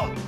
Oh!